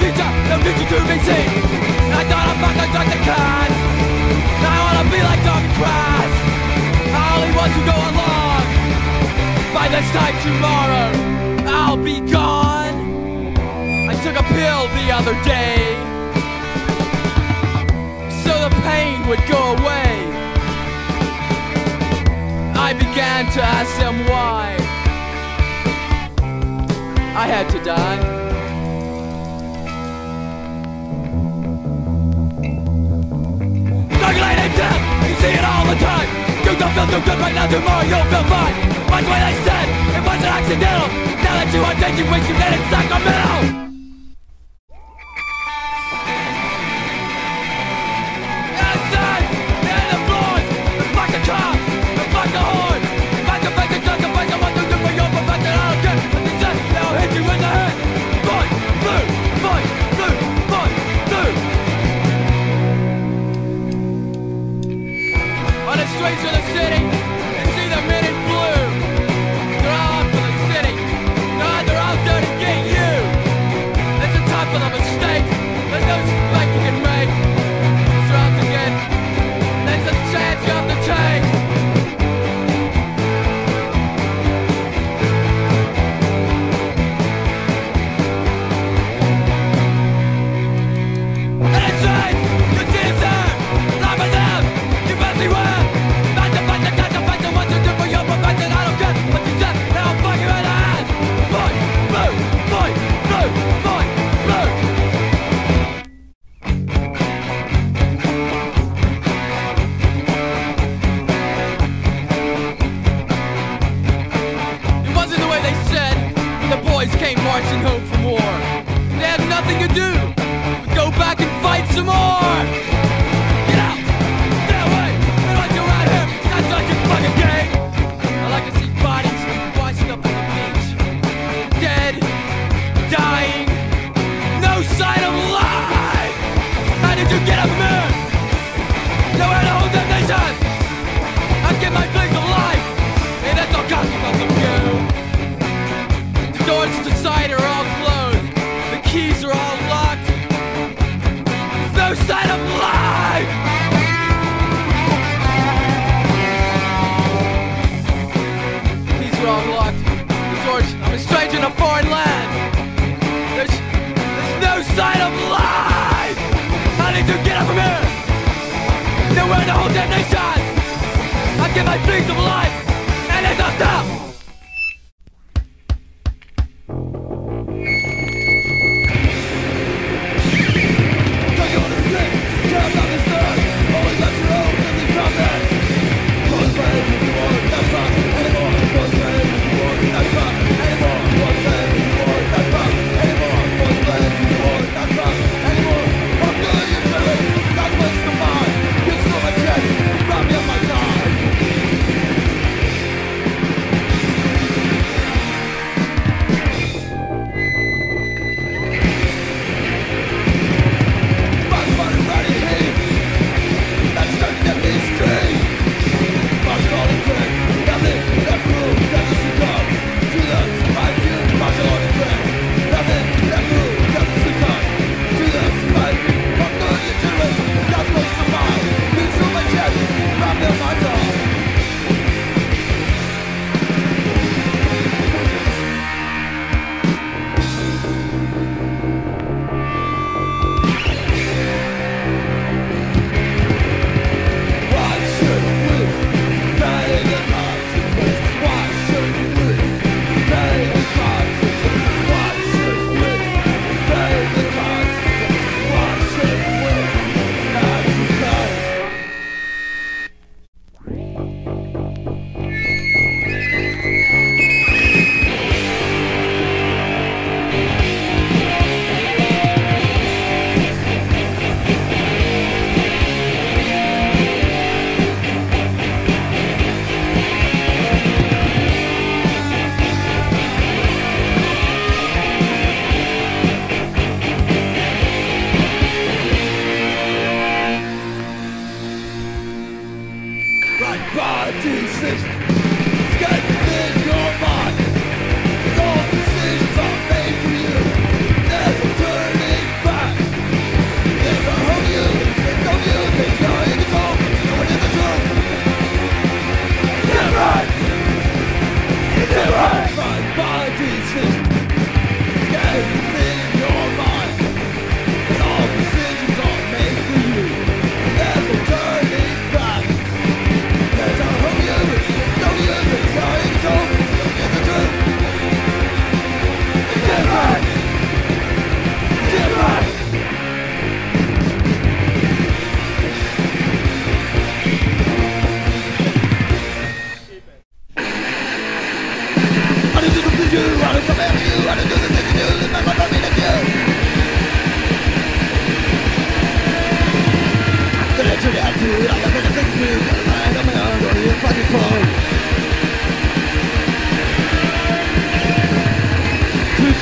future, no future to be seen. And I thought I fucked like Dr. Now I wanna be like Dr. Crass I only want to go along. By this time tomorrow I'll be gone. I took a pill the other day. So the pain would go away. I began to ask them why. I had to die. You see it all the time. You don't feel too good right now, tomorrow you'll feel fine. Much what I said, it was an accidental. Now that you are dead, you wish you did it sacramental foreign land. There's, there's no sign of life. I need to get up from here. They're wearing the whole damn nation. I get my dreams of life.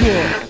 Yeah.